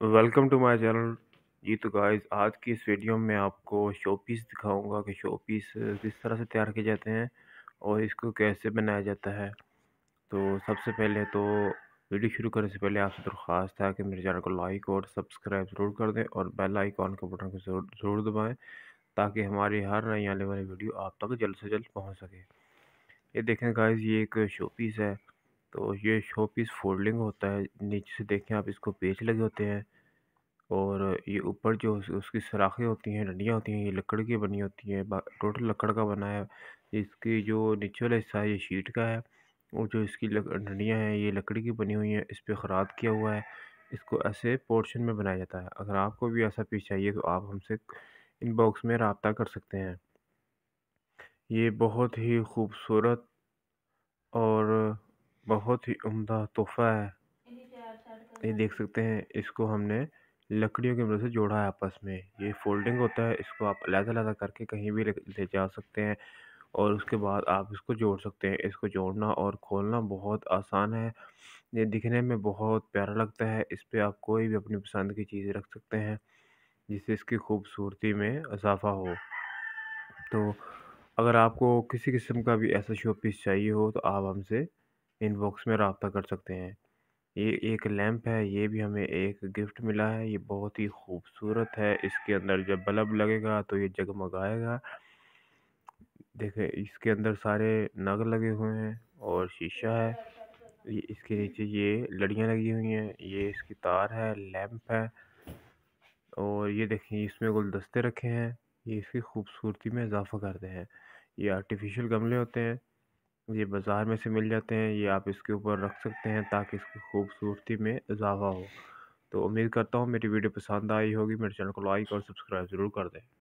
Welcome to my channel جی تو guys آج کی اس ویڈیو میں آپ کو شو پیس دکھاؤں گا کہ شو پیس کس طرح سے تیار کیے جاتے ہیں اور اس کو کیسے بنایا جاتا ہے۔ تو سب سے پہلے تو ویڈیو شروع کرنے سے پہلے آپ سے درخواست ہے کہ میرے چینل کو لائک اور سبسکرائب ضرور کر دیں اور بیل آئیکن کے بٹن کو ضرور ضرور دبائیں تاکہ ہماری ہر نئی آنے والی ویڈیو آپ تک جلد سے جلد پہنچ سکے۔ یہ دیکھیں گائز یہ ایک شو پیس ہے۔ تو یہ شو پیس فولڈنگ ہوتا ہے، نیچے سے دیکھیں آپ اس کو پیچ لگے ہوتے ہیں اور یہ اوپر جو اس کی سراخیں ہوتی ہیں، ڈنڈیاں ہوتی ہیں، یہ لکڑ کی بنی ہوتی ہیں ٹوٹل لکڑ کا بنا ہے۔ اس کی جو نیچے والا حصہ ہے، یہ شیٹ کا ہے اور جو اس کی ڈنڈیاں ہیں، یہ لکڑی کی بنی ہوئی ہیں، اس پہ خراد کیا ہوا ہے۔ اس کو ایسے پورشن میں بنایا جاتا ہے۔ اگر آپ کو بھی ایسا پیس چاہیے تو آپ ہم سے ان باکس میں رابطہ کر سکتے ہیں۔ یہ بہت ہی خوبصورت بہت ہی عمدہ تحفہ ہے۔ یہ دیکھ سکتے ہیں اس کو ہم نے لکڑیوں کی مدد سے جوڑا ہے آپس میں۔ یہ فولڈنگ ہوتا ہے اس کو آپ علیحدہ علیحدہ کر کے کہیں بھی لے جا سکتے ہیں اور اس کے بعد آپ اس کو جوڑ سکتے ہیں۔ اس کو جوڑنا اور کھولنا بہت آسان ہے۔ یہ دکھنے میں بہت پیارا لگتا ہے۔ اس پہ آپ کوئی بھی اپنی پسند کی چیزیں رکھ سکتے ہیں جس سے اس کی خوبصورتی میں اضافہ ہو۔ تو اگر آپ کو کسی قسم کا بھی ایسا شو پیس چاہیے ہو تو آپ ہم سے ان باکس میں رابطہ کر سکتے ہیں۔ یہ ایک لیمپ ہے، یہ بھی ہمیں ایک گفٹ ملا ہے۔ یہ بہت ہی خوبصورت ہے۔ اس کے اندر جب بلب لگے گا تو یہ جگمگائے گا دیکھیں، اس کے اندر سارے نگ لگے ہوئے ہیں اور شیشہ ہے۔ اس کے نیچے یہ لڑیاں لگی ہوئی ہیں۔ یہ اس کی تار ہے، لیمپ ہے۔ اور یہ دیکھیں، اس میں گلدستے رکھے ہیں۔ یہ اس کی خوبصورتی میں اضافہ کرتے ہیں۔ یہ آرٹیفیشل گملے ہوتے ہیں۔ یہ بازار میں سے مل جاتے ہیں، یہ آپ اس کے اوپر رکھ سکتے ہیں تاکہ اس کی خوبصورتی میں اضافہ ہو۔ تو امید کرتا ہوں میری ویڈیو پسند آئی ہوگی، میرے چینل کو لائک اور سبسکرائب ضرور کر دیں۔